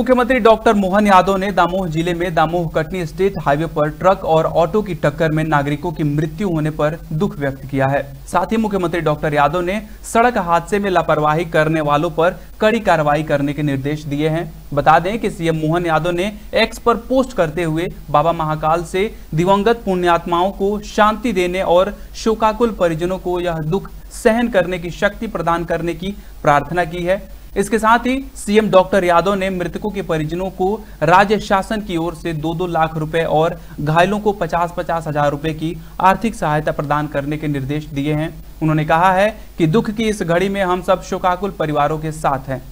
मुख्यमंत्री डॉक्टर मोहन यादव ने दामोह ज़िले में दामोह कटनी स्टेट हाईवे पर ट्रक और ऑटो की टक्कर में नागरिकों की मृत्यु होने पर दुख व्यक्त किया है। साथ ही मुख्यमंत्री डॉक्टर यादव ने सड़क हादसे में लापरवाही करने वालों पर कड़ी कार्रवाई करने के निर्देश दिए हैं। बता दें कि सीएम मोहन यादव ने एक्स पर पोस्ट करते हुए बाबा महाकाल से दिवंगत पुण्यात्माओं को शांति देने और शोकाकुल परिजनों को यह दुख सहन करने की शक्ति प्रदान करने की प्रार्थना की है। इसके साथ ही सीएम डॉक्टर यादव ने मृतकों के परिजनों को राज्य शासन की ओर से दो दो लाख रुपए और घायलों को पचास पचास हज़ार रुपए की आर्थिक सहायता प्रदान करने के निर्देश दिए हैं। उन्होंने कहा है कि दुख की इस घड़ी में हम सब शोकाकुल परिवारों के साथ हैं।